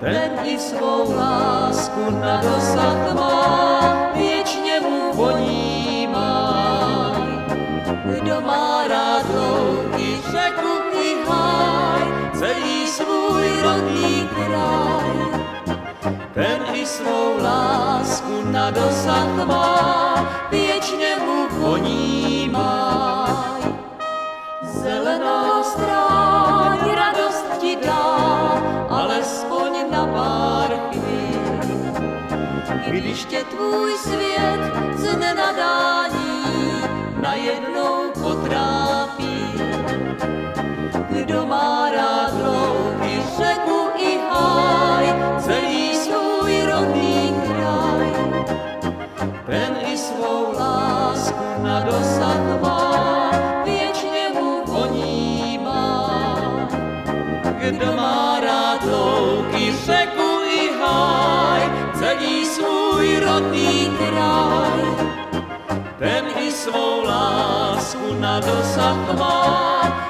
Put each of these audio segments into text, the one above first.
ten i svou lásku na dosah má, věčně mu voní maj. Kdo má rád louky, řeku i háj, celý svůj rodný kraj, ten i svou lásku na dosah má, věčně mu voní maj. Zelená pár chvíl. Když tě tvůj svět z nenadání najednou potrápí. Kdo má rád louky, řeku i háj, celý svůj rodný kraj, ten i svou lásku na dosah má, má. Kdo má rád louky, řeku i háj, celý svůj rodný kraj, ten i svou lásku na dosah má,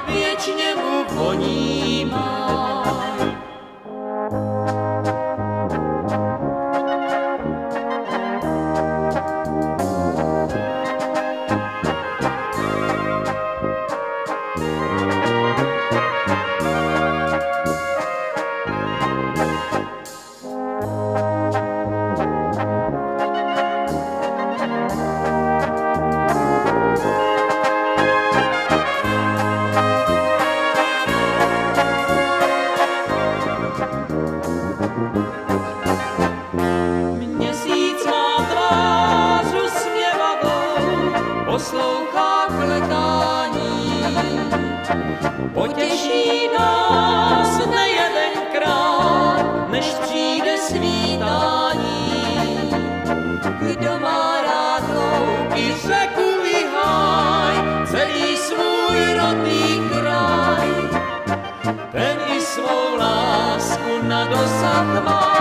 než přijde svítání. Kdo má rád louky, řeku i celý svůj rodný kraj, ten i svou lásku na dosah má,